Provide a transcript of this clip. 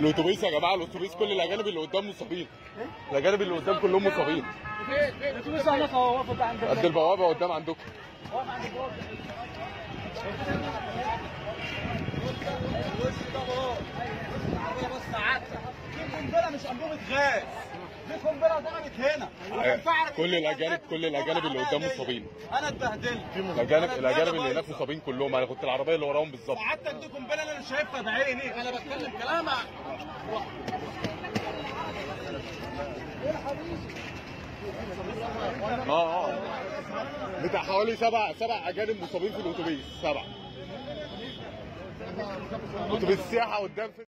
الاتوبيس يا جماعة الاتوبيس كل الاجانب اللي قدام مصابين الاجانب اللي قدام كلهم مصابين الاتوبيس هناك اهو واقف عند قد البوابه قدام عندكم واقف عند البوابه قنبله ضربت هنا. وانفعلت كل الاجانب كل الأجانب اللي قدام مصابين أنا اتبهدلت. الاجانب الأجانب اللي هناك مصابين كلهم. أنا كنت العربية اللي وراهم بالظبط. سعادتك دي قنبله أنا مش شايفها بعيني أنا بتكلم كلام آه آه. بتاع حوالي سبع سبع أجانب مصابين في الأتوبيس. سبع. أتوبيس سياحه قدام في